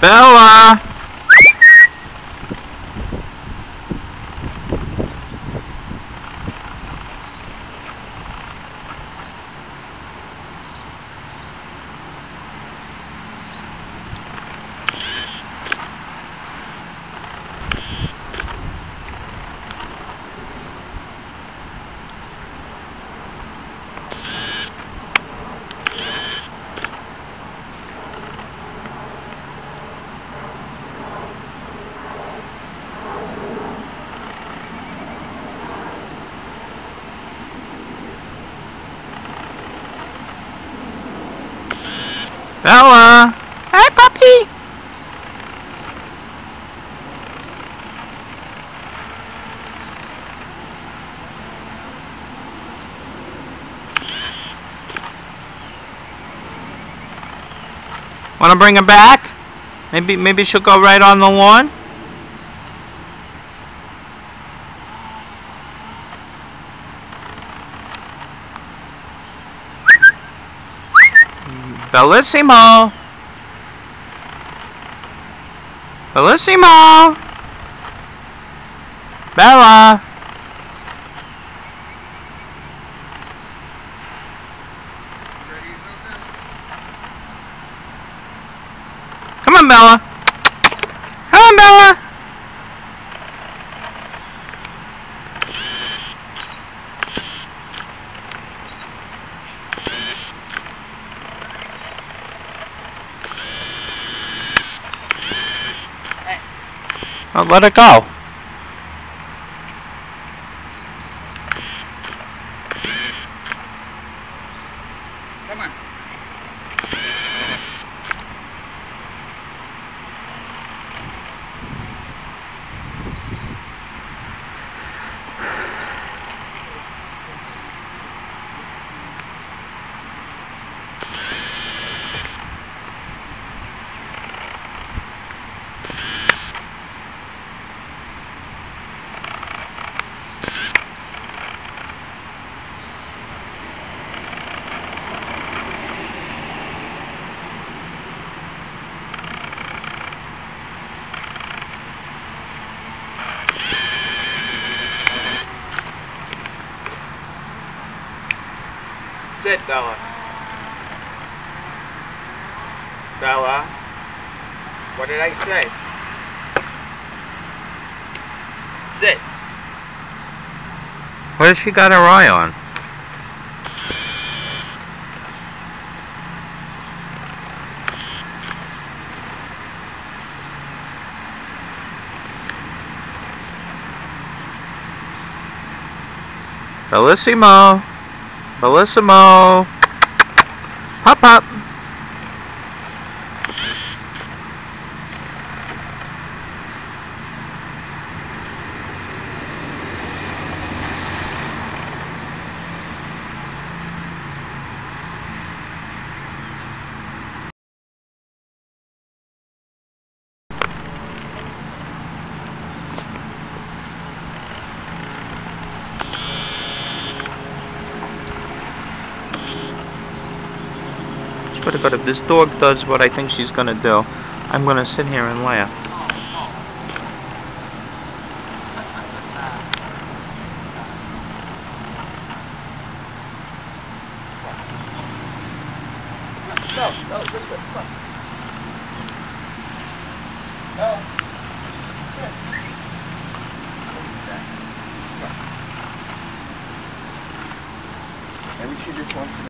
Bella! Bella! Hi, puppy! Wanna bring her back? Maybe maybe she'll go right on the lawn? Bellissimo! Bellissimo! Bella! Come on, Bella! Come on, Bella! Oh, let it go. Come on. Sit, Bella. Bella. What did I say? Sit. What has she got her eye on? Bellissimo! Bellissimo! Hop hop! But but if this dog does what I think she's gonna do, I'm gonna sit here and laugh. No, no, this way. Come on. Come here. Maybe she just wants to